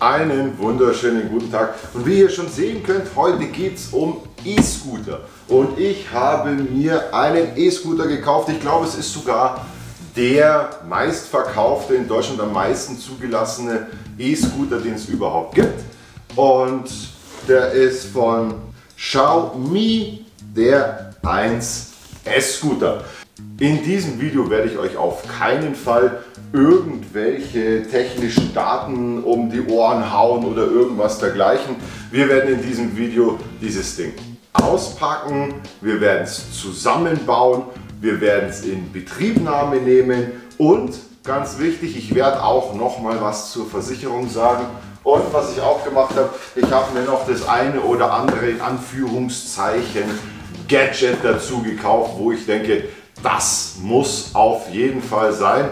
Einen wunderschönen guten Tag. Und wie ihr schon sehen könnt, heute geht es um E-Scooter. Und ich habe mir einen E-Scooter gekauft. Ich glaube, es ist sogar der meistverkaufte, in Deutschland am meisten zugelassene E-Scooter, den es überhaupt gibt. Und der ist von Xiaomi, der 1S-Scooter. In diesem Video werde ich euch auf keinen Fall irgendwelche technischen Daten um die Ohren hauen oder irgendwas dergleichen. Wir werden in diesem Video dieses Ding auspacken, wir werden es zusammenbauen, wir werden es in Betriebnahme nehmen und ganz wichtig, ich werde auch noch mal was zur Versicherung sagen. Und was ich auch gemacht habe, ich habe mir noch das eine oder andere in Anführungszeichen Gadget dazu gekauft, wo ich denke, das muss auf jeden Fall sein.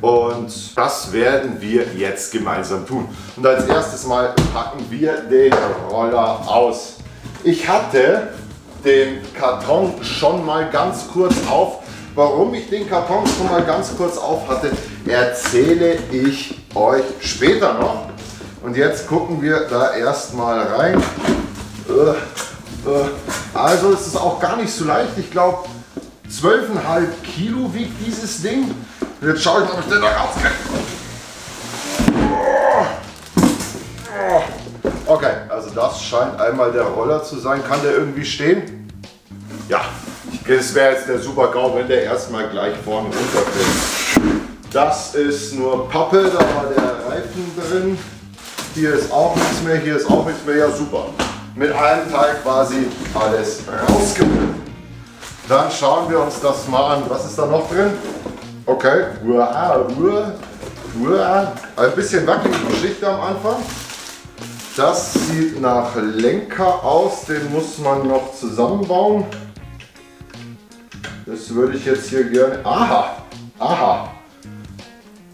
Und das werden wir jetzt gemeinsam tun. Und als erstes mal packen wir den Roller aus. Ich hatte den Karton schon mal ganz kurz auf. Warum ich den Karton schon mal ganz kurz auf hatte, erzähle ich euch später noch. Und jetzt gucken wir da erstmal rein. Äh, äh, also es ist auch gar nicht so leicht. Ich glaube 12,5 Kilo wiegt dieses Ding. Und jetzt schaue ich mal, ob ich den da rauskriege. Okay, also das scheint einmal der Roller zu sein. Kann der irgendwie stehen? Ja, das wäre jetzt der super GAU, wenn der erstmal gleich vorne runterfällt. Das ist nur Pappe, da war der Reifen drin. Hier ist auch nichts mehr, hier ist auch nichts mehr. Ja, super. Mit einem Teil quasi alles rausgeholt. Dann schauen wir uns das mal an. Was ist da noch drin? Okay, ein bisschen wackelige Geschichte am Anfang. Das sieht nach Lenker aus, den muss man noch zusammenbauen. Das würde ich jetzt hier gerne... Aha, aha.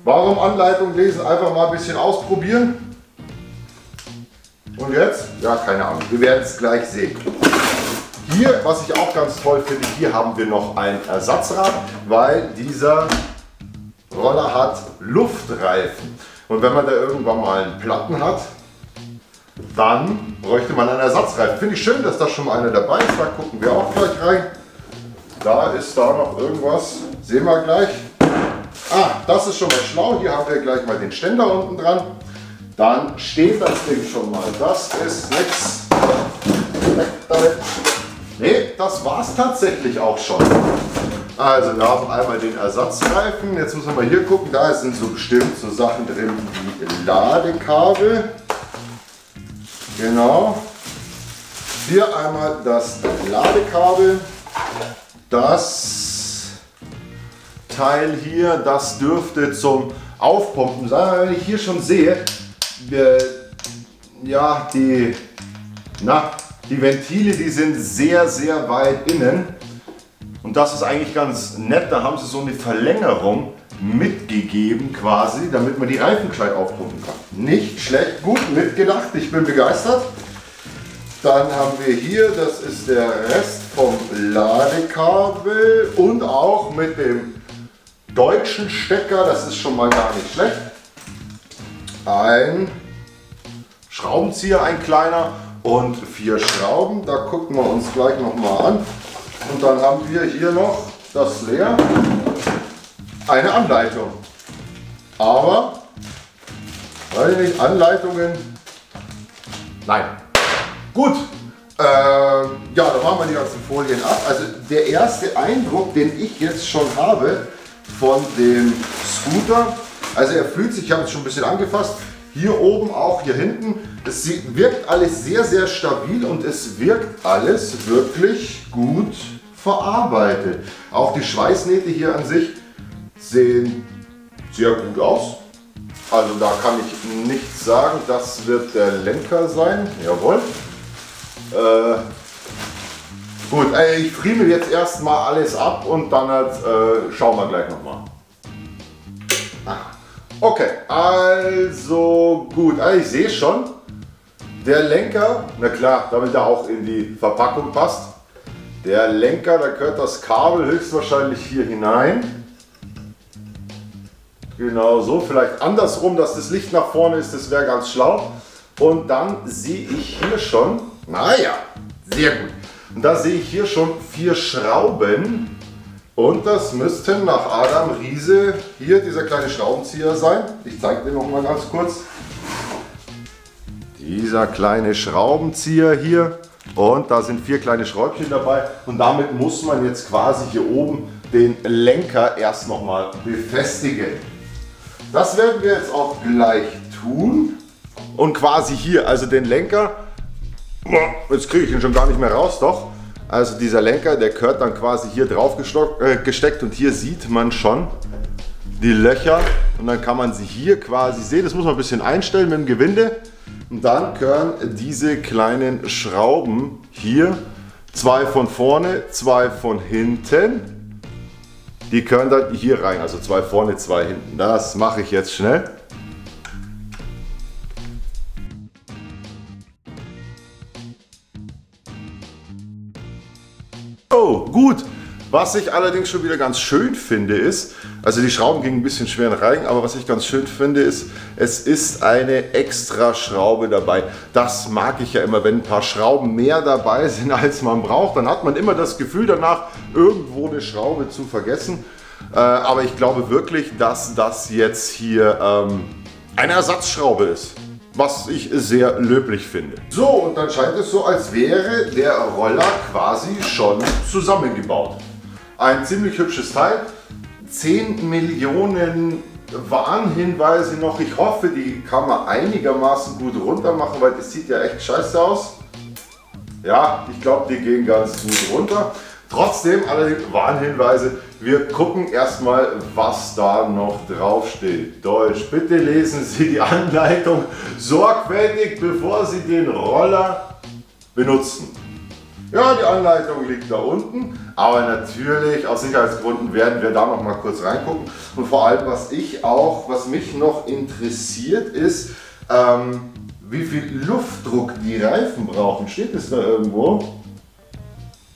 Warum Anleitung lesen? Einfach mal ein bisschen ausprobieren. Und jetzt? Ja, keine Ahnung. Wir werden es gleich sehen. Hier, was ich auch ganz toll finde, hier haben wir noch ein Ersatzrad, weil dieser Roller hat Luftreifen. Und wenn man da irgendwann mal einen Platten hat, dann bräuchte man einen Ersatzreifen. Finde ich schön, dass da schon mal einer dabei ist. Da gucken wir auch gleich rein. Da ist da noch irgendwas. Sehen wir gleich. Ah, das ist schon mal schlau. Hier haben wir gleich mal den Ständer unten dran. Dann steht das Ding schon mal. Das ist nichts. Weg damit. Ne, das war es tatsächlich auch schon. Also wir haben einmal den Ersatzreifen. Jetzt müssen wir mal hier gucken. Da sind so bestimmt so Sachen drin wie Ladekabel. Genau. Hier einmal das Ladekabel. Das Teil hier, das dürfte zum Aufpumpen sein. Wenn ich hier schon sehe, äh, ja, die, na, die Ventile, die sind sehr, sehr weit innen. Und das ist eigentlich ganz nett. Da haben sie so eine Verlängerung mitgegeben quasi, damit man die Reifen gescheit aufpumpen kann. Nicht schlecht, gut mitgedacht. Ich bin begeistert. Dann haben wir hier, das ist der Rest vom Ladekabel und auch mit dem deutschen Stecker, das ist schon mal gar nicht schlecht. Ein Schraubenzieher, ein kleiner und vier Schrauben. Da gucken wir uns gleich nochmal an. Und dann haben wir hier noch das leer, eine Anleitung. Aber, weiß ich nicht, Anleitungen, nein. Gut, äh, ja, da machen wir die ganzen Folien ab. Also der erste Eindruck, den ich jetzt schon habe von dem Scooter, also er fühlt sich, ich habe es schon ein bisschen angefasst, hier oben auch, hier hinten. Es wirkt alles sehr, sehr stabil und es wirkt alles wirklich gut verarbeitet. Auch die Schweißnähte hier an sich sehen sehr gut aus. Also da kann ich nicht sagen, das wird der Lenker sein. Jawohl. Äh, gut, ich friemel jetzt erstmal alles ab und dann äh, schauen wir gleich nochmal. Okay, also gut, also ich sehe schon, der Lenker, na klar, damit er auch in die Verpackung passt, der Lenker, da gehört das Kabel höchstwahrscheinlich hier hinein. Genau so, vielleicht andersrum, dass das Licht nach vorne ist, das wäre ganz schlau. Und dann sehe ich hier schon, naja, sehr gut. Und da sehe ich hier schon vier Schrauben. Und das müssten nach Adam Riese hier dieser kleine Schraubenzieher sein. Ich zeige dir noch mal ganz kurz. Dieser kleine Schraubenzieher hier. Und da sind vier kleine Schräubchen dabei. Und damit muss man jetzt quasi hier oben den Lenker erst noch mal befestigen. Das werden wir jetzt auch gleich tun. Und quasi hier, also den Lenker, jetzt kriege ich ihn schon gar nicht mehr raus, doch. Also dieser Lenker, der gehört dann quasi hier drauf äh, gesteckt und hier sieht man schon die Löcher und dann kann man sie hier quasi sehen. Das muss man ein bisschen einstellen mit dem Gewinde. Und dann gehören diese kleinen Schrauben hier, zwei von vorne, zwei von hinten. Die gehören dann hier rein, also zwei vorne, zwei hinten. Das mache ich jetzt schnell. Oh, gut. Was ich allerdings schon wieder ganz schön finde ist, also die Schrauben gingen ein bisschen schwer rein, aber was ich ganz schön finde ist, es ist eine extra Schraube dabei. Das mag ich ja immer, wenn ein paar Schrauben mehr dabei sind, als man braucht, dann hat man immer das Gefühl danach, irgendwo eine Schraube zu vergessen. Äh, aber ich glaube wirklich, dass das jetzt hier ähm, eine Ersatzschraube ist was ich sehr löblich finde. So, und dann scheint es so, als wäre der Roller quasi schon zusammengebaut. Ein ziemlich hübsches Teil. 10 Millionen Warnhinweise noch. Ich hoffe, die kann man einigermaßen gut runter machen, weil das sieht ja echt scheiße aus. Ja, ich glaube, die gehen ganz gut runter. Trotzdem allerdings Warnhinweise. Wir gucken erstmal, was da noch drauf steht. Deutsch, bitte lesen Sie die Anleitung sorgfältig, bevor Sie den Roller benutzen. Ja, die Anleitung liegt da unten, aber natürlich aus Sicherheitsgründen werden wir da noch mal kurz reingucken. Und vor allem, was ich auch, was mich noch interessiert, ist, ähm, wie viel Luftdruck die Reifen brauchen. Steht es da irgendwo?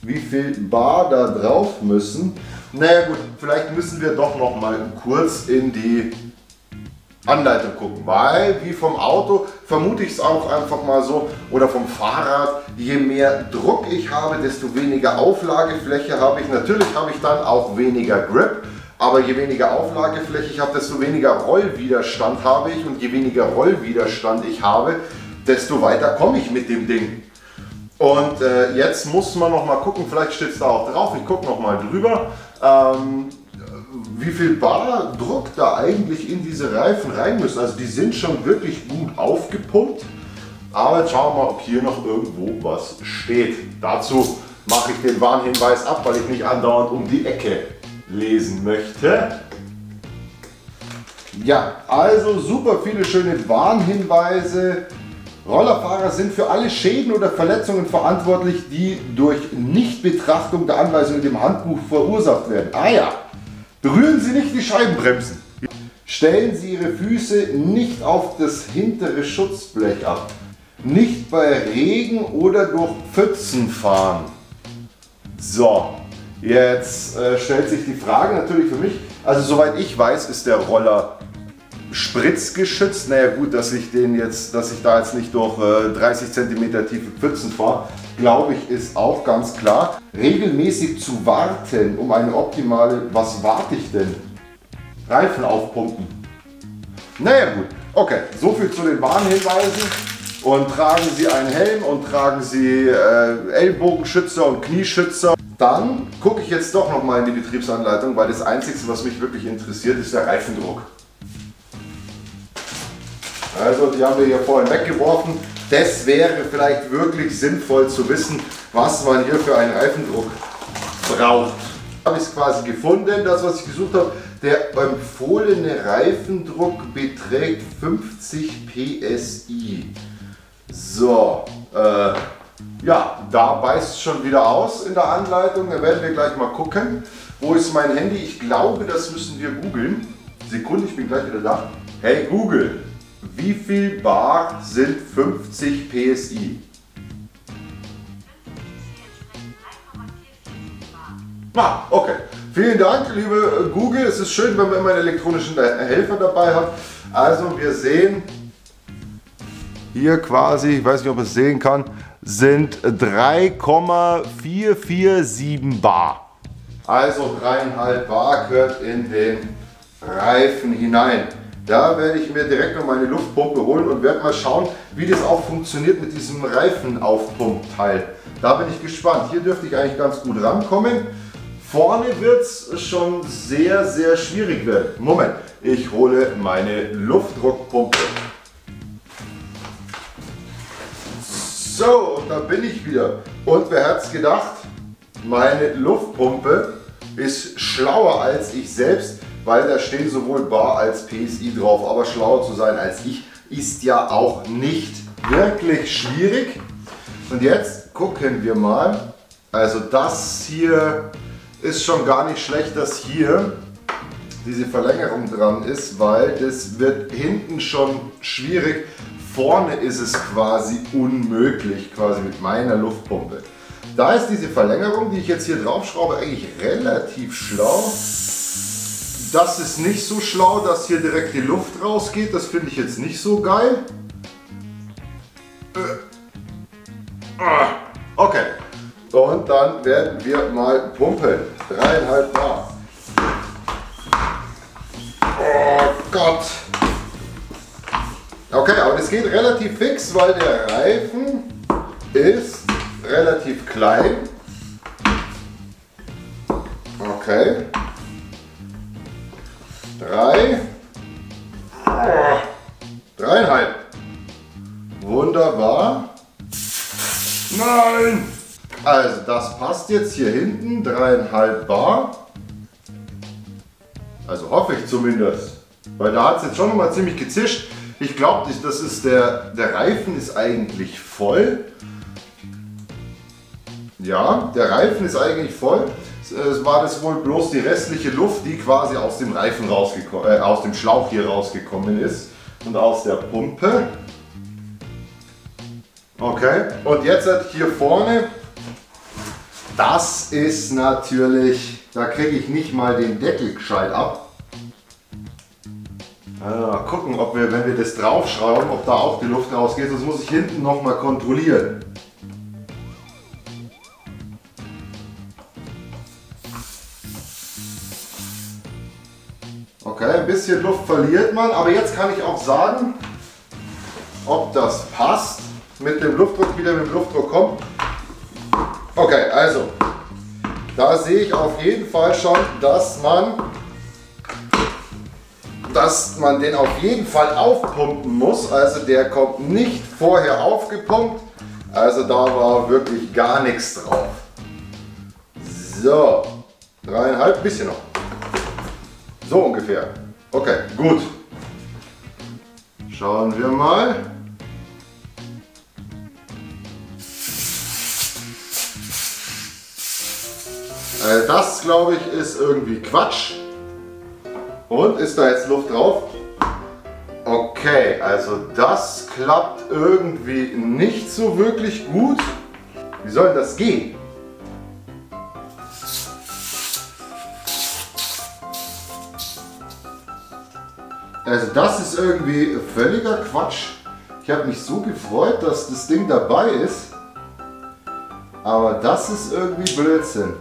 wie viel Bar da drauf müssen. Naja gut, vielleicht müssen wir doch noch mal kurz in die Anleitung gucken, weil wie vom Auto vermute ich es auch einfach mal so oder vom Fahrrad, je mehr Druck ich habe, desto weniger Auflagefläche habe ich. Natürlich habe ich dann auch weniger Grip, aber je weniger Auflagefläche ich habe, desto weniger Rollwiderstand habe ich und je weniger Rollwiderstand ich habe, desto weiter komme ich mit dem Ding. Und äh, jetzt muss man noch mal gucken, vielleicht steht es da auch drauf, ich gucke noch mal drüber, ähm, wie viel Bardruck da eigentlich in diese Reifen rein müssen. Also die sind schon wirklich gut aufgepumpt, aber jetzt schauen wir mal, ob hier noch irgendwo was steht. Dazu mache ich den Warnhinweis ab, weil ich nicht andauernd um die Ecke lesen möchte. Ja, also super viele schöne Warnhinweise. Rollerfahrer sind für alle Schäden oder Verletzungen verantwortlich, die durch Nichtbetrachtung der Anweisungen im Handbuch verursacht werden. Ah ja, berühren Sie nicht die Scheibenbremsen. Stellen Sie Ihre Füße nicht auf das hintere Schutzblech ab. Nicht bei Regen oder durch Pfützen fahren. So, jetzt äh, stellt sich die Frage natürlich für mich, also soweit ich weiß, ist der Roller spritzgeschützt. Naja gut, dass ich den jetzt, dass ich da jetzt nicht durch äh, 30 cm tiefe Pfützen fahre, glaube ich, ist auch ganz klar. Regelmäßig zu warten, um eine optimale, was warte ich denn? Reifen aufpumpen. Naja gut, okay, so viel zu den Warnhinweisen. Und tragen Sie einen Helm und tragen Sie äh, Ellbogenschützer und Knieschützer. Dann gucke ich jetzt doch nochmal in die Betriebsanleitung, weil das Einzige, was mich wirklich interessiert, ist der Reifendruck. Also die haben wir hier vorhin weggeworfen. Das wäre vielleicht wirklich sinnvoll zu wissen, was man hier für einen Reifendruck braucht. Habe ich es quasi gefunden, das was ich gesucht habe. Der empfohlene Reifendruck beträgt 50 PSI. So, äh, ja, da beißt es schon wieder aus in der Anleitung. Da werden wir gleich mal gucken. Wo ist mein Handy? Ich glaube, das müssen wir googeln. Sekunde, ich bin gleich wieder da. Hey Google, wie viel Bar sind 50 PSI? Ah, okay. Vielen Dank, liebe Google. Es ist schön, wenn man immer einen elektronischen Helfer dabei hat. Also wir sehen hier quasi, ich weiß nicht, ob man es sehen kann, sind 3,447 Bar. Also 3,5 Bar gehört in den Reifen hinein. Da werde ich mir direkt noch meine Luftpumpe holen und werde mal schauen, wie das auch funktioniert mit diesem Reifenaufpumpteil. Da bin ich gespannt. Hier dürfte ich eigentlich ganz gut rankommen. Vorne wird es schon sehr, sehr schwierig werden. Moment, ich hole meine Luftdruckpumpe. So, und da bin ich wieder. Und wer hat es gedacht? Meine Luftpumpe ist schlauer als ich selbst, weil da stehen sowohl Bar als PSI drauf. Aber schlauer zu sein als ich ist ja auch nicht wirklich schwierig. Und jetzt gucken wir mal. Also das hier ist schon gar nicht schlecht, dass hier diese Verlängerung dran ist, weil das wird hinten schon schwierig. Vorne ist es quasi unmöglich, quasi mit meiner Luftpumpe. Da ist diese Verlängerung, die ich jetzt hier drauf schraube, eigentlich relativ schlau. Das ist nicht so schlau, dass hier direkt die Luft rausgeht. Das finde ich jetzt nicht so geil. Äh. Ah. Okay. Und dann werden wir mal pumpen. Dreieinhalb Bar. Oh Gott. Okay, aber das geht relativ fix, weil der Reifen ist relativ klein. Okay. Drei. Dreieinhalb. Wunderbar. Nein! Also das passt jetzt hier hinten, dreieinhalb Bar. Also hoffe ich zumindest. Weil da hat es jetzt schon mal ziemlich gezischt. Ich glaube, das ist der, der Reifen ist eigentlich voll. Ja, der Reifen ist eigentlich voll. Es war das wohl bloß die restliche Luft, die quasi aus dem Reifen rausgekommen, äh, aus dem Schlauch hier rausgekommen ist und aus der Pumpe. Okay, und jetzt hat hier vorne, das ist natürlich, da kriege ich nicht mal den Deckel gescheit ab. Mal gucken, ob wir, wenn wir das draufschrauben, ob da auch die Luft rausgeht. Das muss ich hinten nochmal kontrollieren. Okay, ein bisschen Luft verliert man, aber jetzt kann ich auch sagen, ob das passt. Mit dem Luftdruck, wieder mit dem Luftdruck kommt. Okay, also, da sehe ich auf jeden Fall schon, dass man, dass man den auf jeden Fall aufpumpen muss. Also der kommt nicht vorher aufgepumpt. Also da war wirklich gar nichts drauf. So, dreieinhalb, bisschen noch. So ungefähr. Okay, gut. Schauen wir mal. Äh, das glaube ich ist irgendwie Quatsch. Und ist da jetzt Luft drauf? Okay, also das klappt irgendwie nicht so wirklich gut. Wie soll das gehen? Also das ist irgendwie völliger Quatsch. Ich habe mich so gefreut, dass das Ding dabei ist. Aber das ist irgendwie Blödsinn.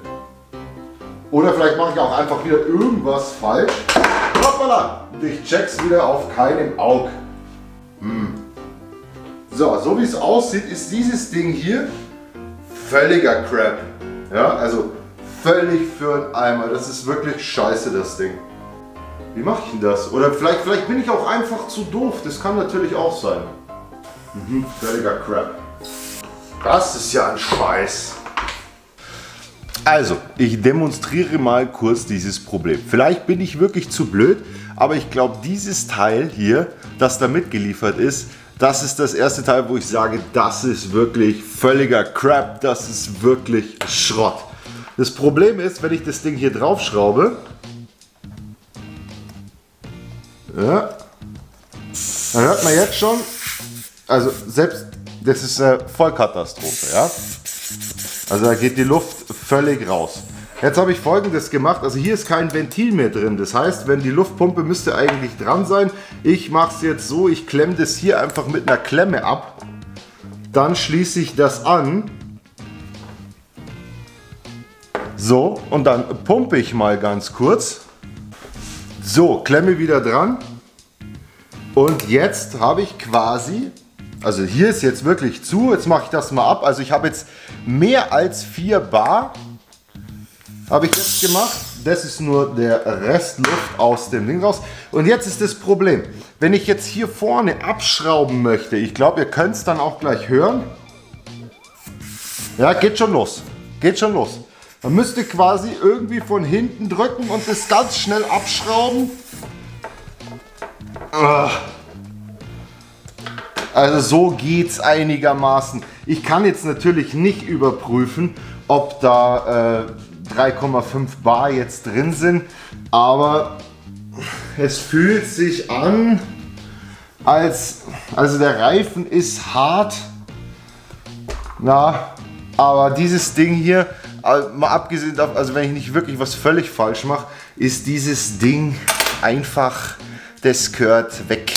Oder vielleicht mache ich auch einfach wieder irgendwas falsch. Hoppala! Und ich check's wieder auf keinem Auge. Hm. So, so wie es aussieht, ist dieses Ding hier völliger Crap. Ja, also völlig für einen Eimer. Das ist wirklich scheiße, das Ding. Wie mache ich denn das? Oder vielleicht, vielleicht bin ich auch einfach zu doof. Das kann natürlich auch sein. Mhm, völliger Crap. Das ist ja ein Scheiß. Also, ich demonstriere mal kurz dieses Problem. Vielleicht bin ich wirklich zu blöd, aber ich glaube, dieses Teil hier, das da mitgeliefert ist, das ist das erste Teil, wo ich sage, das ist wirklich völliger Crap, das ist wirklich Schrott. Das Problem ist, wenn ich das Ding hier drauf schraube, ja. Dann hört man jetzt schon, also selbst, das ist eine Vollkatastrophe, ja. Also da geht die Luft völlig raus. Jetzt habe ich folgendes gemacht, also hier ist kein Ventil mehr drin, das heißt, wenn die Luftpumpe müsste eigentlich dran sein. Ich mache es jetzt so, ich klemme das hier einfach mit einer Klemme ab, dann schließe ich das an. So, und dann pumpe ich mal ganz kurz. So, Klemme wieder dran. Und jetzt habe ich quasi, also hier ist jetzt wirklich zu, jetzt mache ich das mal ab. Also ich habe jetzt mehr als 4 Bar, habe ich jetzt gemacht. Das ist nur der Restluft aus dem Ding raus. Und jetzt ist das Problem, wenn ich jetzt hier vorne abschrauben möchte, ich glaube, ihr könnt es dann auch gleich hören. Ja, geht schon los, geht schon los. Man müsste quasi irgendwie von hinten drücken und das ganz schnell abschrauben. Ah. Also so geht es einigermaßen. Ich kann jetzt natürlich nicht überprüfen, ob da äh, 3,5 Bar jetzt drin sind, aber es fühlt sich an, als also der Reifen ist hart. Na, aber dieses Ding hier mal abgesehen davon, also wenn ich nicht wirklich was völlig falsch mache, ist dieses Ding einfach, das gehört weg.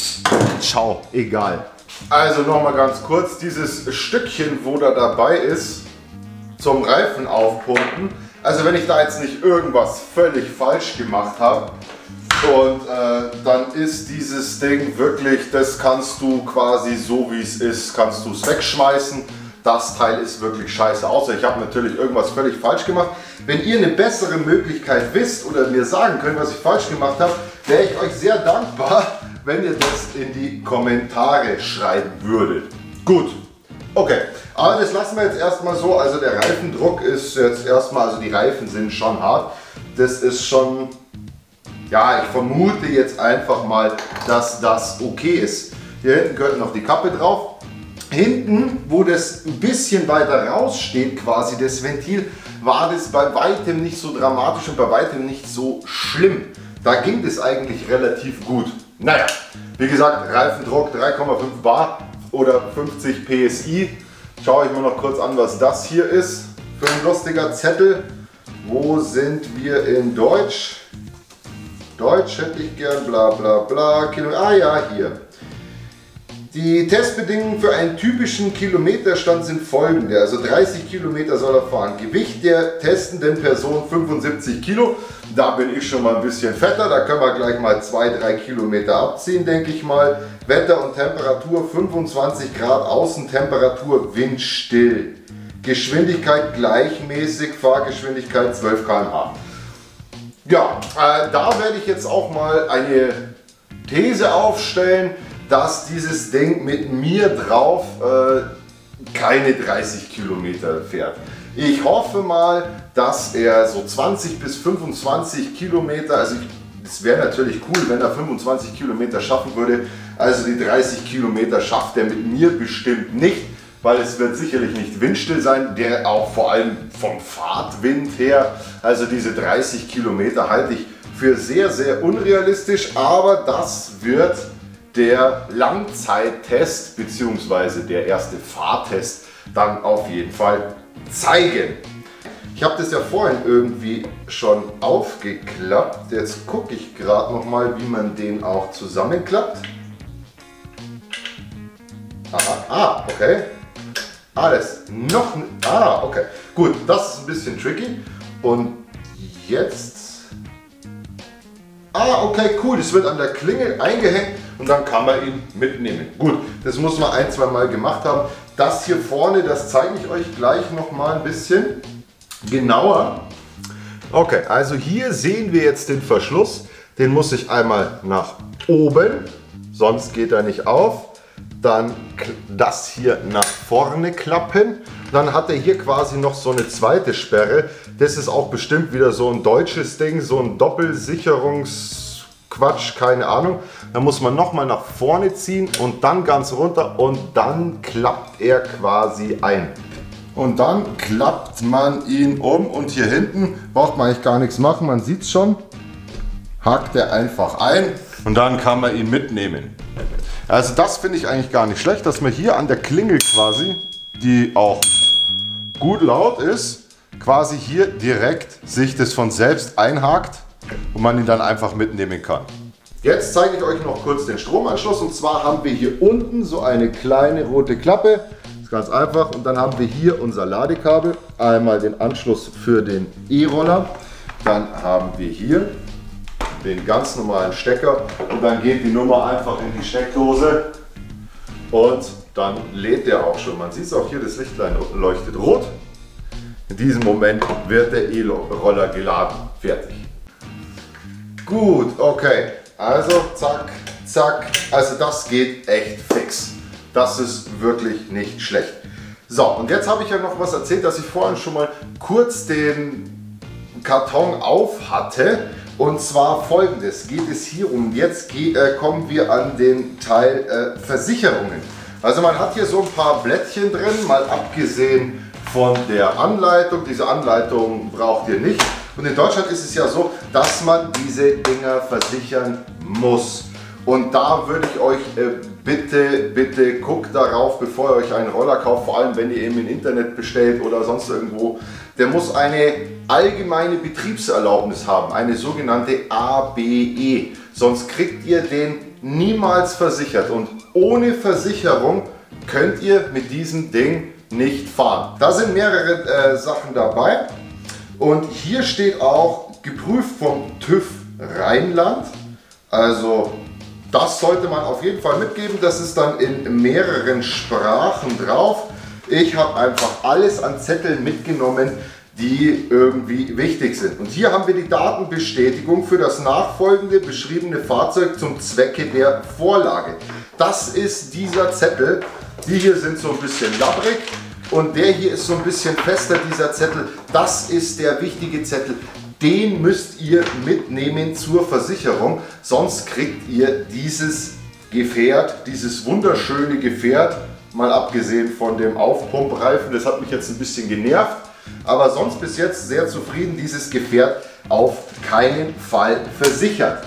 Ciao, egal. Also nochmal ganz kurz, dieses Stückchen, wo da dabei ist, zum Reifen aufpumpen. Also wenn ich da jetzt nicht irgendwas völlig falsch gemacht habe, und äh, dann ist dieses Ding wirklich, das kannst du quasi so wie es ist, kannst du es wegschmeißen das Teil ist wirklich scheiße. Außer ich habe natürlich irgendwas völlig falsch gemacht. Wenn ihr eine bessere Möglichkeit wisst oder mir sagen könnt, was ich falsch gemacht habe, wäre ich euch sehr dankbar, wenn ihr das in die Kommentare schreiben würdet. Gut, okay. Aber das lassen wir jetzt erstmal so. Also der Reifendruck ist jetzt erstmal, also die Reifen sind schon hart. Das ist schon, ja, ich vermute jetzt einfach mal, dass das okay ist. Hier hinten gehört noch die Kappe drauf. Hinten, wo das ein bisschen weiter raussteht, quasi das Ventil, war das bei weitem nicht so dramatisch und bei weitem nicht so schlimm. Da ging das eigentlich relativ gut. Naja, wie gesagt, Reifendruck 3,5 Bar oder 50 PSI. Schaue ich mir noch kurz an, was das hier ist. Für ein lustiger Zettel. Wo sind wir in Deutsch? Deutsch hätte ich gern, bla bla bla. Ah ja, hier. Die Testbedingungen für einen typischen Kilometerstand sind folgende. Also 30 Kilometer soll er fahren. Gewicht der testenden Person 75 Kilo. Da bin ich schon mal ein bisschen fetter. Da können wir gleich mal 2-3 Kilometer abziehen, denke ich mal. Wetter und Temperatur 25 Grad, Außentemperatur windstill. Geschwindigkeit gleichmäßig, Fahrgeschwindigkeit 12 km/h. Ja, äh, da werde ich jetzt auch mal eine These aufstellen dass dieses Ding mit mir drauf äh, keine 30 Kilometer fährt. Ich hoffe mal, dass er so 20 bis 25 Kilometer, also es wäre natürlich cool, wenn er 25 Kilometer schaffen würde. Also die 30 Kilometer schafft er mit mir bestimmt nicht, weil es wird sicherlich nicht windstill sein, der auch vor allem vom Fahrtwind her, also diese 30 Kilometer halte ich für sehr, sehr unrealistisch, aber das wird der Langzeittest bzw. der erste Fahrtest dann auf jeden Fall zeigen. Ich habe das ja vorhin irgendwie schon aufgeklappt. Jetzt gucke ich gerade noch mal, wie man den auch zusammenklappt. Aha, ah, okay. Alles noch. Ah, okay. Gut, das ist ein bisschen tricky. Und jetzt. Ah, okay, cool. Das wird an der Klingel eingehängt und dann kann man ihn mitnehmen. Gut, das muss man ein, zwei Mal gemacht haben. Das hier vorne, das zeige ich euch gleich noch mal ein bisschen genauer. Okay, also hier sehen wir jetzt den Verschluss. Den muss ich einmal nach oben, sonst geht er nicht auf. Dann das hier nach vorne klappen. Dann hat er hier quasi noch so eine zweite Sperre. Das ist auch bestimmt wieder so ein deutsches Ding, so ein Doppelsicherungs Quatsch, keine Ahnung. Dann muss man nochmal nach vorne ziehen und dann ganz runter und dann klappt er quasi ein. Und dann klappt man ihn um und hier hinten braucht man eigentlich gar nichts machen, man sieht es schon. Hakt er einfach ein und dann kann man ihn mitnehmen. Also das finde ich eigentlich gar nicht schlecht, dass man hier an der Klingel quasi, die auch gut laut ist, quasi hier direkt sich das von selbst einhakt und man ihn dann einfach mitnehmen kann. Jetzt zeige ich euch noch kurz den Stromanschluss und zwar haben wir hier unten so eine kleine rote Klappe. Das ist ganz einfach und dann haben wir hier unser Ladekabel. Einmal den Anschluss für den E-Roller. Dann haben wir hier den ganz normalen Stecker und dann geht die Nummer einfach in die Steckdose und dann lädt der auch schon. Man sieht es auch hier, das Lichtlein leuchtet rot. In diesem Moment wird der E-Roller geladen. Fertig. Gut, okay. Also zack, zack. Also das geht echt fix. Das ist wirklich nicht schlecht. So, und jetzt habe ich ja noch was erzählt, dass ich vorhin schon mal kurz den Karton auf hatte. Und zwar folgendes, geht es hier um, jetzt geht, äh, kommen wir an den Teil äh, Versicherungen. Also man hat hier so ein paar Blättchen drin, mal abgesehen von der Anleitung. Diese Anleitung braucht ihr nicht. Und in Deutschland ist es ja so, dass man diese Dinger versichern muss. Und da würde ich euch äh, bitte, bitte guckt darauf, bevor ihr euch einen Roller kauft, vor allem wenn ihr ihn im Internet bestellt oder sonst irgendwo. Der muss eine allgemeine Betriebserlaubnis haben, eine sogenannte ABE. Sonst kriegt ihr den niemals versichert. Und ohne Versicherung könnt ihr mit diesem Ding nicht fahren. Da sind mehrere äh, Sachen dabei. Und hier steht auch geprüft vom TÜV Rheinland. Also das sollte man auf jeden Fall mitgeben. Das ist dann in mehreren Sprachen drauf. Ich habe einfach alles an Zetteln mitgenommen, die irgendwie wichtig sind. Und hier haben wir die Datenbestätigung für das nachfolgende beschriebene Fahrzeug zum Zwecke der Vorlage. Das ist dieser Zettel. Die hier sind so ein bisschen labbrig und der hier ist so ein bisschen fester, dieser Zettel. Das ist der wichtige Zettel. Den müsst ihr mitnehmen zur Versicherung, sonst kriegt ihr dieses Gefährt, dieses wunderschöne Gefährt, mal abgesehen von dem Aufpumpreifen, das hat mich jetzt ein bisschen genervt, aber sonst bis jetzt sehr zufrieden, dieses Gefährt auf keinen Fall versichert.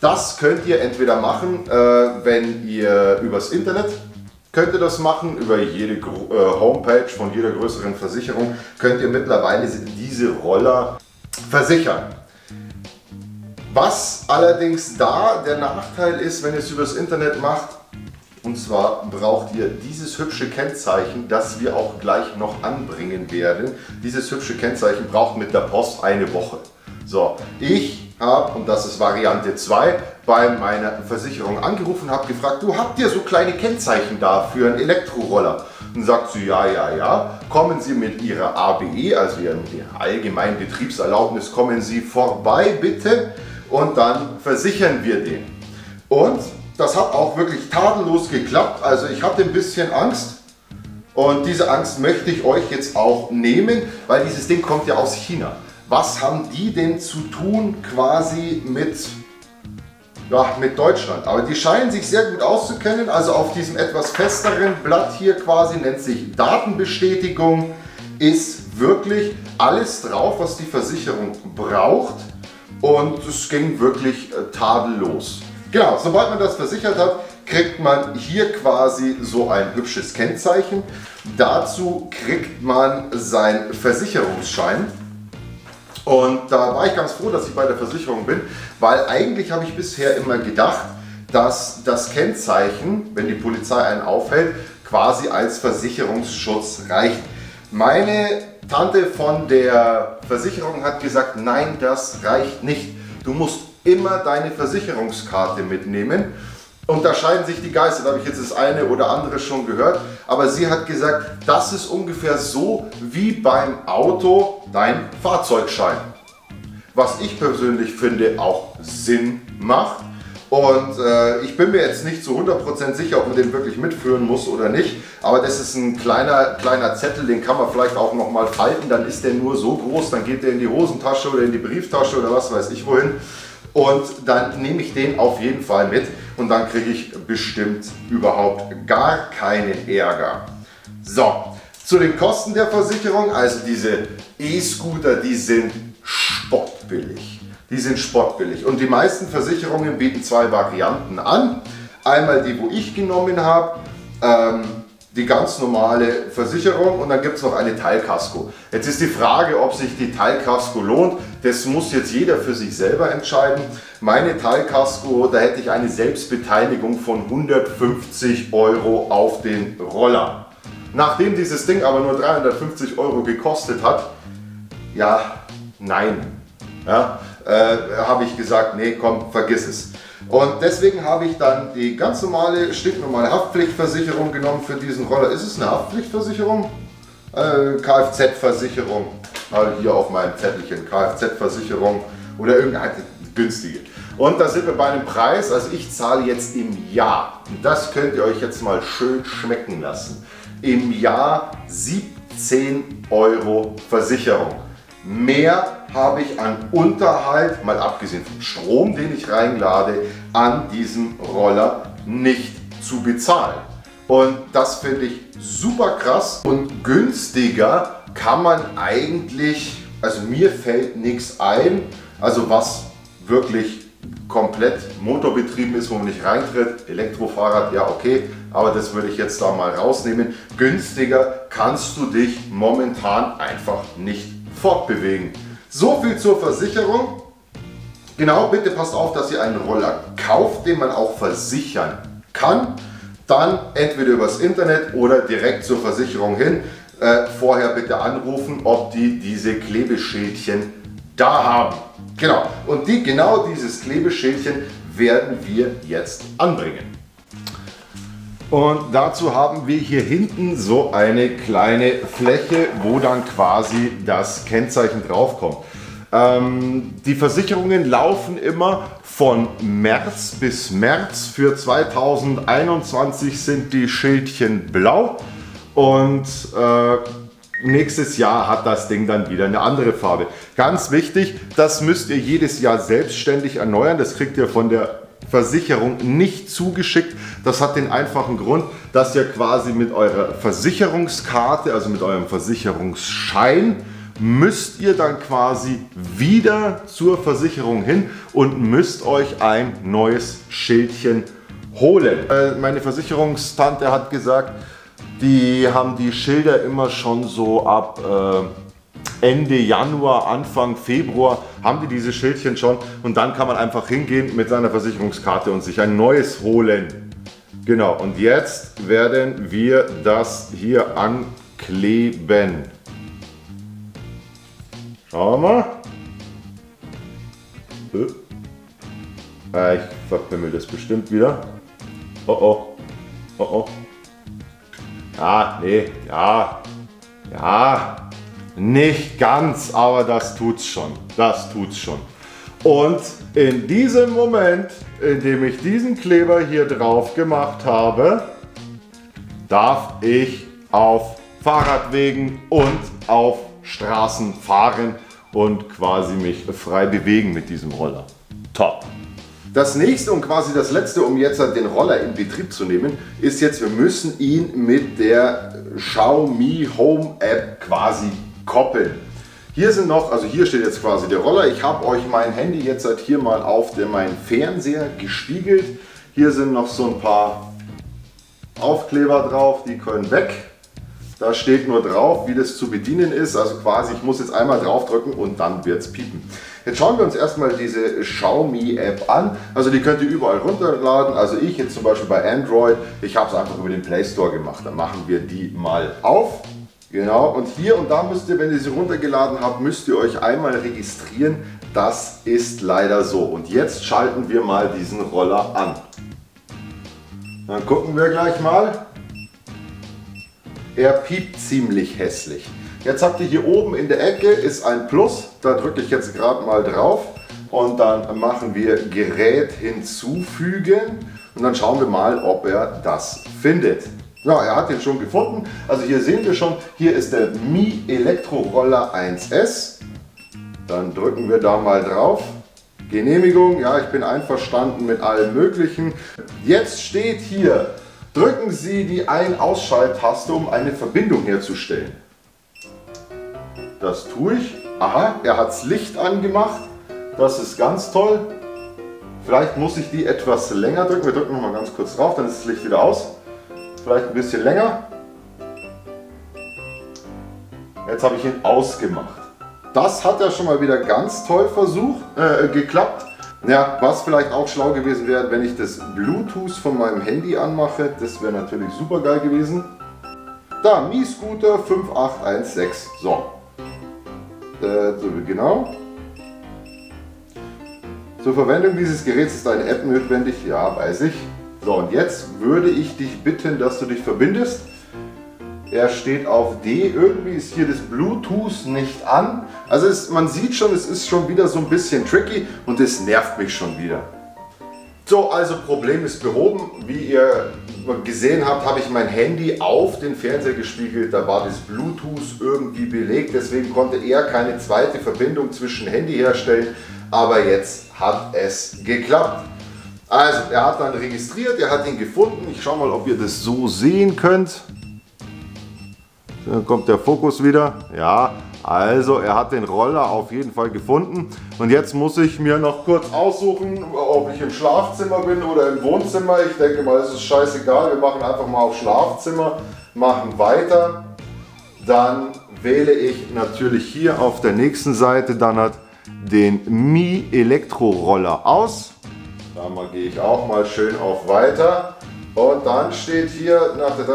Das könnt ihr entweder machen, äh, wenn ihr übers Internet könnt ihr das machen, über jede äh, Homepage von jeder größeren Versicherung könnt ihr mittlerweile diese Roller versichern. Was allerdings da der Nachteil ist, wenn ihr es übers Internet macht, und zwar braucht ihr dieses hübsche Kennzeichen, das wir auch gleich noch anbringen werden. Dieses hübsche Kennzeichen braucht mit der Post eine Woche. So, ich habe, und das ist Variante 2, bei meiner Versicherung angerufen, habe gefragt, du habt ihr so kleine Kennzeichen da für einen Elektroroller? Und sagt sie, ja, ja, ja, kommen Sie mit Ihrer ABE, also Ihrer allgemeinen Betriebserlaubnis, kommen Sie vorbei bitte und dann versichern wir den. Und das hat auch wirklich tadellos geklappt. Also ich hatte ein bisschen Angst und diese Angst möchte ich euch jetzt auch nehmen, weil dieses Ding kommt ja aus China. Was haben die denn zu tun quasi mit ja, mit Deutschland. Aber die scheinen sich sehr gut auszukennen. Also auf diesem etwas festeren Blatt hier quasi nennt sich Datenbestätigung, ist wirklich alles drauf, was die Versicherung braucht. Und es ging wirklich äh, tadellos. Genau, sobald man das versichert hat, kriegt man hier quasi so ein hübsches Kennzeichen. Dazu kriegt man seinen Versicherungsschein. Und da war ich ganz froh, dass ich bei der Versicherung bin, weil eigentlich habe ich bisher immer gedacht, dass das Kennzeichen, wenn die Polizei einen aufhält, quasi als Versicherungsschutz reicht. Meine Tante von der Versicherung hat gesagt, nein, das reicht nicht. Du musst immer deine Versicherungskarte mitnehmen. Und da scheiden sich die Geister, da habe ich jetzt das eine oder andere schon gehört. Aber sie hat gesagt, das ist ungefähr so wie beim Auto dein Fahrzeugschein. Was ich persönlich finde auch Sinn macht. Und äh, ich bin mir jetzt nicht zu 100% sicher, ob man den wirklich mitführen muss oder nicht. Aber das ist ein kleiner, kleiner Zettel, den kann man vielleicht auch nochmal falten. Dann ist der nur so groß, dann geht der in die Hosentasche oder in die Brieftasche oder was weiß ich wohin. Und dann nehme ich den auf jeden Fall mit und dann kriege ich bestimmt überhaupt gar keinen Ärger. So, zu den Kosten der Versicherung, also diese E-Scooter, die sind spottbillig. Die sind spottbillig und die meisten Versicherungen bieten zwei Varianten an. Einmal die, wo ich genommen habe, ähm, die ganz normale Versicherung und dann gibt es noch eine Teilkasko. Jetzt ist die Frage, ob sich die Teilkasko lohnt. Das muss jetzt jeder für sich selber entscheiden. Meine Teilkasko, da hätte ich eine Selbstbeteiligung von 150 Euro auf den Roller. Nachdem dieses Ding aber nur 350 Euro gekostet hat, ja, nein. Ja, äh, habe ich gesagt, nee, komm, vergiss es. Und deswegen habe ich dann die ganz normale, stinknormale Haftpflichtversicherung genommen für diesen Roller. Ist es eine Haftpflichtversicherung? Äh, Kfz-Versicherung. Mal hier auf meinem Zettelchen. Kfz-Versicherung oder irgendeine günstige. Und da sind wir bei einem Preis, also ich zahle jetzt im Jahr, und das könnt ihr euch jetzt mal schön schmecken lassen, im Jahr 17 Euro Versicherung. Mehr habe ich an Unterhalt, mal abgesehen vom Strom, den ich reinlade, an diesem Roller nicht zu bezahlen. Und das finde ich super krass und günstiger kann man eigentlich, also mir fällt nichts ein, also was wirklich komplett motorbetrieben ist, wo man nicht reintritt. Elektrofahrrad, ja okay, aber das würde ich jetzt da mal rausnehmen. Günstiger kannst du dich momentan einfach nicht fortbewegen. So viel zur Versicherung. Genau, bitte passt auf, dass ihr einen Roller kauft, den man auch versichern kann. Dann entweder übers Internet oder direkt zur Versicherung hin. Äh, vorher bitte anrufen, ob die diese Klebeschildchen da haben. Genau, und die, genau dieses Klebeschildchen werden wir jetzt anbringen. Und dazu haben wir hier hinten so eine kleine Fläche, wo dann quasi das Kennzeichen draufkommt. Ähm, die Versicherungen laufen immer von März bis März. Für 2021 sind die Schildchen blau und äh, nächstes Jahr hat das Ding dann wieder eine andere Farbe. Ganz wichtig, das müsst ihr jedes Jahr selbstständig erneuern. Das kriegt ihr von der Versicherung nicht zugeschickt. Das hat den einfachen Grund, dass ihr quasi mit eurer Versicherungskarte, also mit eurem Versicherungsschein, müsst ihr dann quasi wieder zur Versicherung hin und müsst euch ein neues Schildchen holen. Äh, meine Versicherungstante hat gesagt, die haben die Schilder immer schon so ab äh, Ende Januar, Anfang Februar haben die diese Schildchen schon und dann kann man einfach hingehen mit seiner Versicherungskarte und sich ein neues holen. Genau, und jetzt werden wir das hier ankleben. Schauen wir mal. Ah, ich verpimmel das bestimmt wieder. Oh oh. Oh oh. Ja, nee, ja. Ja. Nicht ganz, aber das tut's schon. Das tut's schon. Und in diesem Moment, in dem ich diesen Kleber hier drauf gemacht habe, darf ich auf Fahrradwegen und auf Straßen fahren und quasi mich frei bewegen mit diesem Roller. Top! Das nächste und quasi das letzte, um jetzt den Roller in Betrieb zu nehmen, ist jetzt, wir müssen ihn mit der Xiaomi Home App quasi koppeln. Hier sind noch, also hier steht jetzt quasi der Roller. Ich habe euch mein Handy jetzt halt hier mal auf meinen Fernseher gespiegelt. Hier sind noch so ein paar Aufkleber drauf, die können weg. Da steht nur drauf, wie das zu bedienen ist. Also quasi, ich muss jetzt einmal drauf drücken und dann wird es piepen. Jetzt schauen wir uns erstmal diese Xiaomi App an. Also die könnt ihr überall runterladen. Also ich jetzt zum Beispiel bei Android, ich habe es einfach über den Play Store gemacht. Dann machen wir die mal auf. Genau, und hier und da müsst ihr, wenn ihr sie runtergeladen habt, müsst ihr euch einmal registrieren. Das ist leider so. Und jetzt schalten wir mal diesen Roller an. Dann gucken wir gleich mal. Er piept ziemlich hässlich. Jetzt habt ihr hier oben in der Ecke ist ein Plus. Da drücke ich jetzt gerade mal drauf. Und dann machen wir Gerät hinzufügen. Und dann schauen wir mal, ob er das findet. Ja, er hat ihn schon gefunden. Also hier sehen wir schon, hier ist der Mi Elektro Roller 1S. Dann drücken wir da mal drauf. Genehmigung, ja, ich bin einverstanden mit allem Möglichen. Jetzt steht hier, drücken Sie die Ein-Ausschalttaste, um eine Verbindung herzustellen. Das tue ich. Aha, er hat das Licht angemacht. Das ist ganz toll. Vielleicht muss ich die etwas länger drücken. Wir drücken noch mal ganz kurz drauf, dann ist das Licht wieder aus vielleicht ein bisschen länger. Jetzt habe ich ihn ausgemacht. Das hat ja schon mal wieder ganz toll versucht, äh, geklappt. Ja, was vielleicht auch schlau gewesen wäre, wenn ich das Bluetooth von meinem Handy anmache. Das wäre natürlich super geil gewesen. Da, Mi Scooter 5816. So. Äh, so, genau. Zur Verwendung dieses Geräts ist eine App notwendig. Ja, weiß ich. So, und jetzt würde ich dich bitten, dass du dich verbindest. Er steht auf D. Irgendwie ist hier das Bluetooth nicht an. Also es, man sieht schon, es ist schon wieder so ein bisschen tricky und es nervt mich schon wieder. So, also Problem ist behoben. Wie ihr gesehen habt, habe ich mein Handy auf den Fernseher gespiegelt. Da war das Bluetooth irgendwie belegt. Deswegen konnte er keine zweite Verbindung zwischen Handy herstellen. Aber jetzt hat es geklappt. Also, er hat dann registriert, er hat ihn gefunden. Ich schaue mal, ob ihr das so sehen könnt. Dann kommt der Fokus wieder. Ja, also er hat den Roller auf jeden Fall gefunden. Und jetzt muss ich mir noch kurz aussuchen, ob ich im Schlafzimmer bin oder im Wohnzimmer. Ich denke mal, es ist scheißegal. Wir machen einfach mal auf Schlafzimmer, machen weiter. Dann wähle ich natürlich hier auf der nächsten Seite dann hat den Mi Elektro Roller aus. Da gehe ich auch mal schön auf Weiter. Und dann steht hier nach der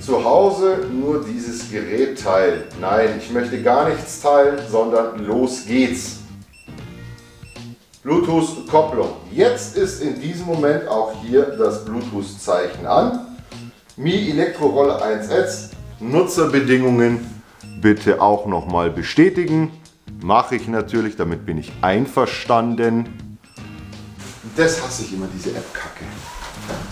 zu Hause nur dieses Gerät teilen. Nein, ich möchte gar nichts teilen, sondern los geht's. Bluetooth-Kopplung. Jetzt ist in diesem Moment auch hier das Bluetooth-Zeichen an. Mi Elektrorolle 1S. Nutzerbedingungen bitte auch nochmal bestätigen. Mache ich natürlich, damit bin ich einverstanden. Das hasse ich immer, diese App-Kacke.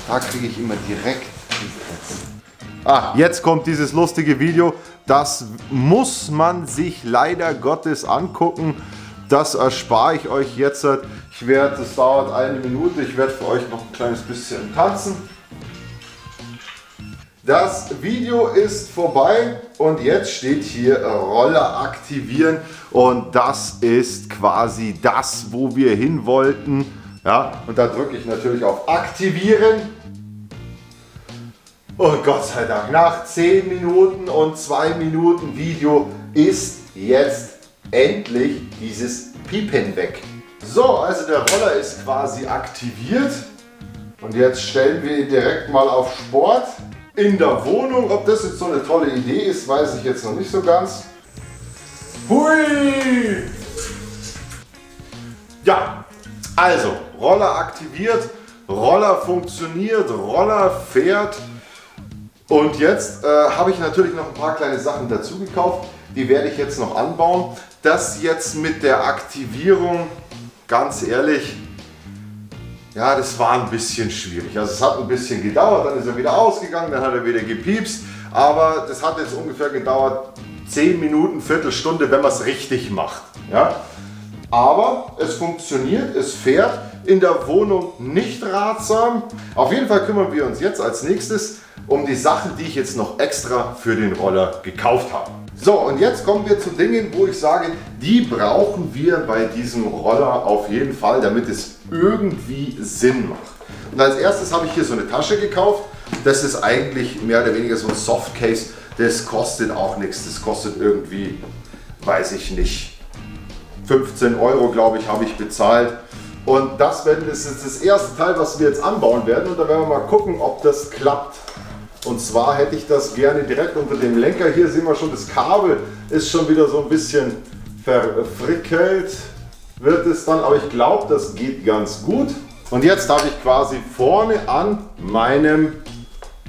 Da kriege ich immer direkt diese Apps. Ah, jetzt kommt dieses lustige Video. Das muss man sich leider Gottes angucken. Das erspare ich euch jetzt. Ich werde, das dauert eine Minute, ich werde für euch noch ein kleines bisschen tanzen. Das Video ist vorbei und jetzt steht hier Roller aktivieren und das ist quasi das, wo wir hin wollten. Ja, und da drücke ich natürlich auf aktivieren und Gott sei Dank, nach 10 Minuten und 2 Minuten Video ist jetzt endlich dieses Piepen weg. So, also der Roller ist quasi aktiviert. Und jetzt stellen wir ihn direkt mal auf Sport in der Wohnung. Ob das jetzt so eine tolle Idee ist, weiß ich jetzt noch nicht so ganz. Hui! Ja, also Roller aktiviert, Roller funktioniert, Roller fährt. Und jetzt äh, habe ich natürlich noch ein paar kleine Sachen dazu gekauft. Die werde ich jetzt noch anbauen. Das jetzt mit der Aktivierung, ganz ehrlich, ja, das war ein bisschen schwierig. Also es hat ein bisschen gedauert, dann ist er wieder ausgegangen, dann hat er wieder gepiepst. Aber das hat jetzt ungefähr gedauert 10 Minuten, Viertelstunde, wenn man es richtig macht. Ja? Aber es funktioniert, es fährt in der Wohnung nicht ratsam. Auf jeden Fall kümmern wir uns jetzt als nächstes um die Sachen, die ich jetzt noch extra für den Roller gekauft habe. So, und jetzt kommen wir zu Dingen, wo ich sage, die brauchen wir bei diesem Roller auf jeden Fall, damit es irgendwie Sinn macht. Und als erstes habe ich hier so eine Tasche gekauft. Das ist eigentlich mehr oder weniger so ein Softcase. Das kostet auch nichts. Das kostet irgendwie, weiß ich nicht, 15 Euro, glaube ich, habe ich bezahlt. Und das, ist das erste Teil, was wir jetzt anbauen werden. Und da werden wir mal gucken, ob das klappt. Und zwar hätte ich das gerne direkt unter dem Lenker. Hier sehen wir schon, das Kabel ist schon wieder so ein bisschen verfrickelt. Wird es dann, aber ich glaube, das geht ganz gut. Und jetzt habe ich quasi vorne an meinem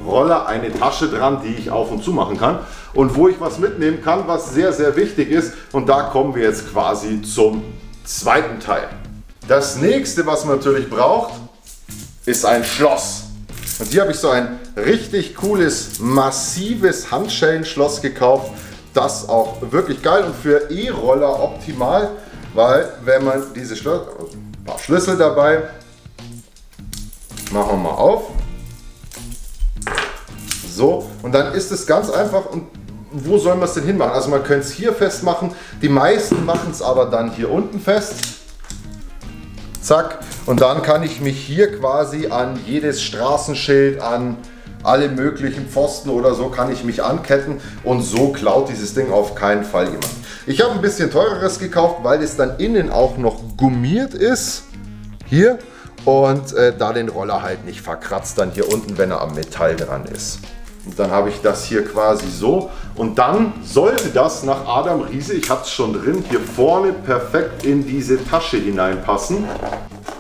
Roller eine Tasche dran, die ich auf und zu machen kann. Und wo ich was mitnehmen kann, was sehr, sehr wichtig ist. Und da kommen wir jetzt quasi zum zweiten Teil. Das nächste, was man natürlich braucht, ist ein Schloss. Und hier habe ich so ein richtig cooles, massives Handschellenschloss gekauft. Das auch wirklich geil und für E-Roller optimal, weil wenn man diese ein paar Schlüssel dabei, machen wir mal auf. So, und dann ist es ganz einfach und wo soll man es denn hinmachen? Also man könnte es hier festmachen, die meisten machen es aber dann hier unten fest. Zack, und dann kann ich mich hier quasi an jedes Straßenschild, an alle möglichen Pfosten oder so kann ich mich anketten und so klaut dieses Ding auf keinen Fall jemand. Ich habe ein bisschen teureres gekauft, weil es dann innen auch noch gummiert ist. Hier. Und äh, da den Roller halt nicht verkratzt dann hier unten, wenn er am Metall dran ist. Und dann habe ich das hier quasi so. Und dann sollte das nach Adam Riese, ich habe es schon drin, hier vorne perfekt in diese Tasche hineinpassen.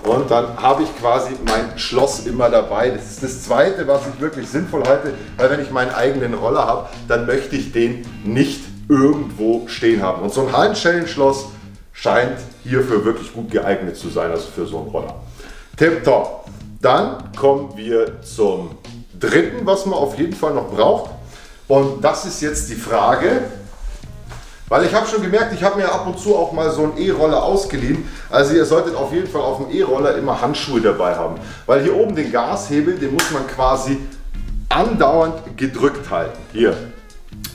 Und dann habe ich quasi mein Schloss immer dabei. Das ist das Zweite, was ich wirklich sinnvoll halte, weil wenn ich meinen eigenen Roller habe, dann möchte ich den nicht irgendwo stehen haben. Und so ein Handschellenschloss scheint hierfür wirklich gut geeignet zu sein, also für so einen Roller. Tipptopp. Dann kommen wir zum dritten, was man auf jeden Fall noch braucht. Und das ist jetzt die Frage, weil ich habe schon gemerkt, ich habe mir ab und zu auch mal so einen E-Roller ausgeliehen. Also ihr solltet auf jeden Fall auf dem E-Roller immer Handschuhe dabei haben. Weil hier oben den Gashebel, den muss man quasi andauernd gedrückt halten. Hier.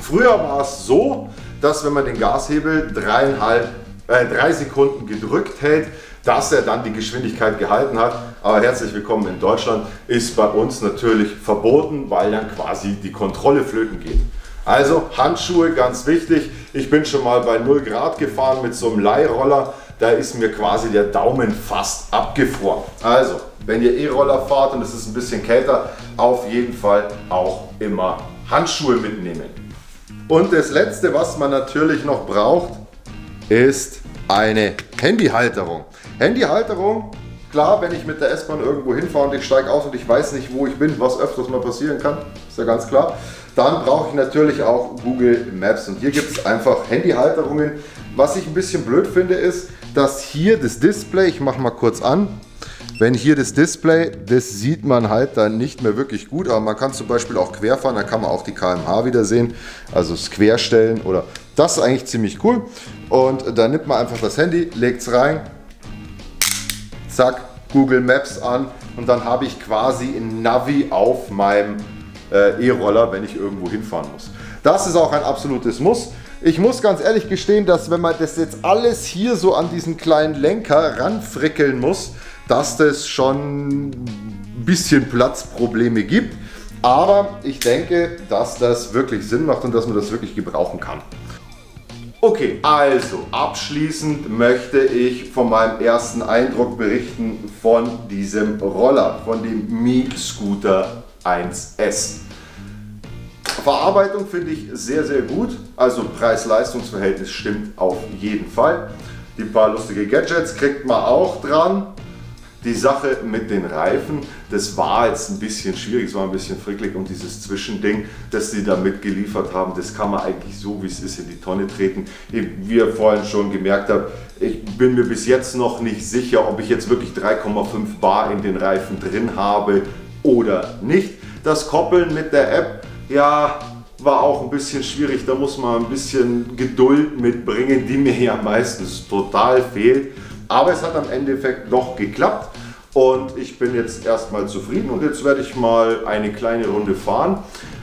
Früher war es so, dass wenn man den Gashebel dreieinhalb, äh, drei Sekunden gedrückt hält, dass er dann die Geschwindigkeit gehalten hat. Aber herzlich willkommen in Deutschland ist bei uns natürlich verboten, weil dann quasi die Kontrolle flöten geht. Also Handschuhe, ganz wichtig. Ich bin schon mal bei 0 Grad gefahren mit so einem Leihroller. Da ist mir quasi der Daumen fast abgefroren. Also, wenn ihr E-Roller fahrt und es ist ein bisschen kälter, auf jeden Fall auch immer Handschuhe mitnehmen. Und das letzte, was man natürlich noch braucht, ist eine Handyhalterung. Handyhalterung, klar, wenn ich mit der S-Bahn irgendwo hinfahre und ich steige aus und ich weiß nicht, wo ich bin, was öfters mal passieren kann, ist ja ganz klar. Dann brauche ich natürlich auch Google Maps und hier gibt es einfach Handyhalterungen. Was ich ein bisschen blöd finde ist, dass hier das Display, ich mache mal kurz an, wenn hier das Display, das sieht man halt dann nicht mehr wirklich gut, aber man kann zum Beispiel auch querfahren, da kann man auch die kmh wieder sehen, also das Querstellen oder das ist eigentlich ziemlich cool. Und dann nimmt man einfach das Handy, legt es rein, zack, Google Maps an und dann habe ich quasi ein Navi auf meinem äh, E-Roller, wenn ich irgendwo hinfahren muss. Das ist auch ein absolutes Muss. Ich muss ganz ehrlich gestehen, dass wenn man das jetzt alles hier so an diesen kleinen Lenker ranfrickeln muss, dass das schon ein bisschen Platzprobleme gibt. Aber ich denke, dass das wirklich Sinn macht und dass man das wirklich gebrauchen kann. Okay, also abschließend möchte ich von meinem ersten Eindruck berichten von diesem Roller, von dem Mi Scooter 1S. Verarbeitung finde ich sehr, sehr gut. Also Preis-Leistungs-Verhältnis stimmt auf jeden Fall. Die paar lustige Gadgets kriegt man auch dran. Die Sache mit den Reifen, das war jetzt ein bisschen schwierig, es war ein bisschen fricklig und dieses Zwischending, das sie da mitgeliefert haben, das kann man eigentlich so, wie es ist, in die Tonne treten. Wie ihr vorhin schon gemerkt habt, ich bin mir bis jetzt noch nicht sicher, ob ich jetzt wirklich 3,5 Bar in den Reifen drin habe oder nicht. Das Koppeln mit der App, ja, war auch ein bisschen schwierig. Da muss man ein bisschen Geduld mitbringen, die mir ja meistens total fehlt. Aber es hat am Endeffekt doch geklappt und ich bin jetzt erstmal zufrieden und jetzt werde ich mal eine kleine Runde fahren.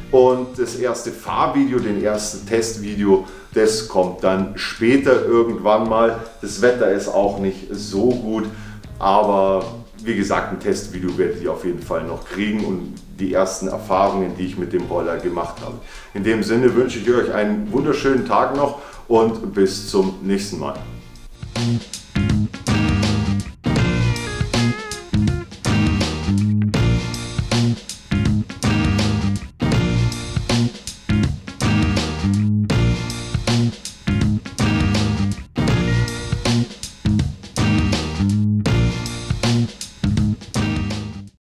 Und das erste Fahrvideo, den ersten Testvideo, das kommt dann später irgendwann mal. Das Wetter ist auch nicht so gut, aber wie gesagt, ein Testvideo werdet ihr auf jeden Fall noch kriegen und die ersten Erfahrungen, die ich mit dem Roller gemacht habe. In dem Sinne wünsche ich euch einen wunderschönen Tag noch und bis zum nächsten Mal.